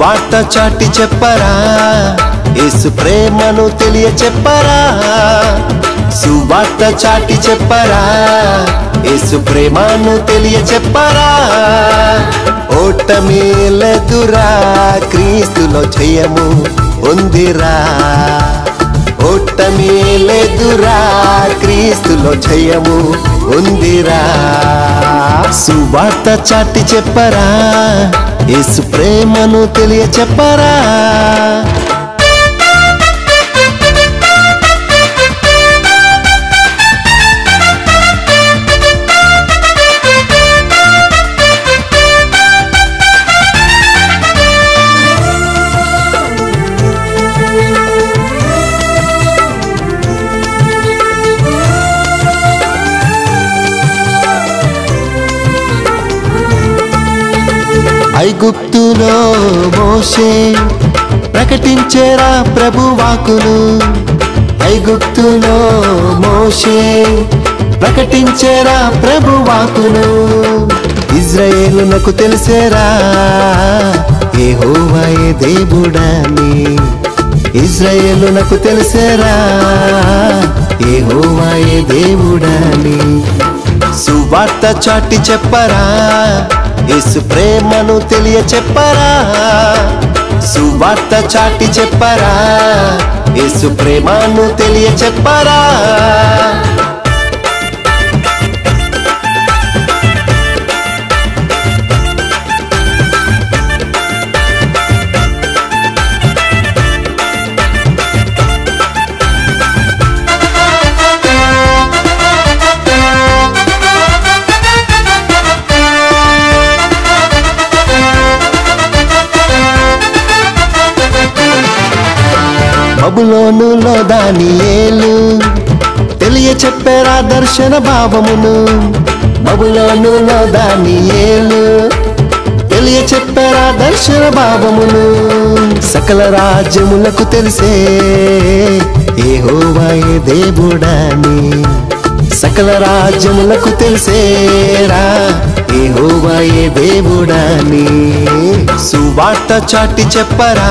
సువార్త చాటి చెప్పరా? యేసు ప్రేమను తెలియ చెప్పరా? సువార్త చాటి చెప్పరా? యేసు ప్రేమను తెలియ చెప్పరా? ఓటమేలదురా క్రీస్తులో జయము ఉందిరా ఓటమేలదురా క్రీస్తులో జయము ఉందిరా సువార్త చాటి చెప్పరా? యేసు ప్రేమను తెలియ చెప్పరా గుప్తులో మోషే ప్రకటించేరా ప్రభువాకులు ఐగుప్తులో మోషే ప్రకటించేరా ప్రభువాకులు ఇజ్రాయేలునకు తెలిసేరా యెహోవాయే దేవుడని. ఇజ్రాయేలునకు తెలిసేరా యెహోవాయే దేవుడని. సువార్త చాటి చెప్పరా యేసు ప్రేమను తెలియ చెప్పరా సువార్త చాటి చెప్పరా? యేసు ప్రేమను తెలియ చెప్పరా బాబులోనులో దాని ఏలు. తెలియ చెప్పేరా దర్శన భావమును. బబులోనులో దాని ఏలు. తెలియ చెప్పేరా దర్శన భావమును. సకల రాజ్యములకు తెలిసే ఏ హోవాయే దేవుడాని. సకల రాజ్యములకు తెలిసేరా ఏ హోవాయే దేవుడాని. సువార్త చాటి చెప్పరా.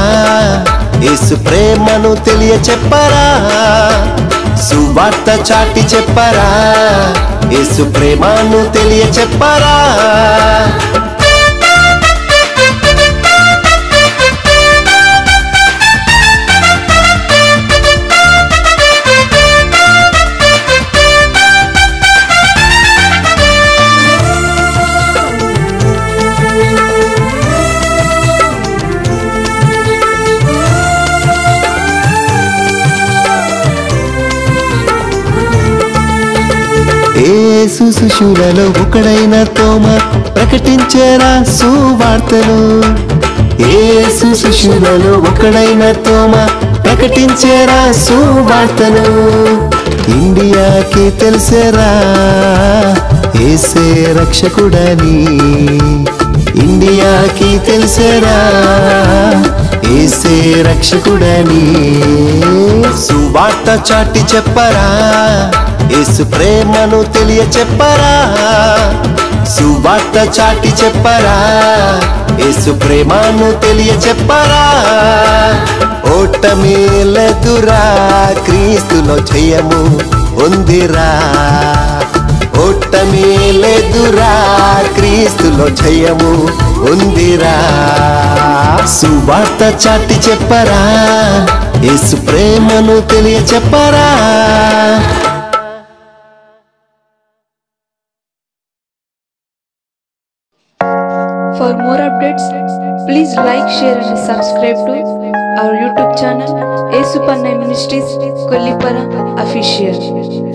యేసు ప్రేమను తెలియ చెప్పరా సువార్త చాటి చెప్పరా యేసు ప్రేమను తెలియ చెప్పరా యేసు శిశువులలో ఒకడైన తోమ ప్రకటించేరా సువార్తలు. యేసు శిశువులలో ఒకడైన తోమ ప్రకటించేరా సువార్తలు. ఇండియాకి తెలిసేరా? ఏసే రక్షకుడని. ఇండియాకి తెలిసేరా? ఏసే రక్షకుడని. సువార్త చాటి చెప్పరా? యేసు ప్రేమను తెలియ చెప్పరా? సువార్త చాటి చెప్పరా? యేసు ప్రేమను తెలియ చెప్పరా? ఓటమేలదురా క్రీస్తులో జయము ఉందిరా ఓటమేలదురా క్రీస్తులో జయము ఉందిరా సువార్త చాటి చెప్పరా? యేసు ప్రేమను తెలియ చెప్పరా? For more updates, please like, share and subscribe to our YouTube channel, A Esupannai Ministries, Kollipara Official.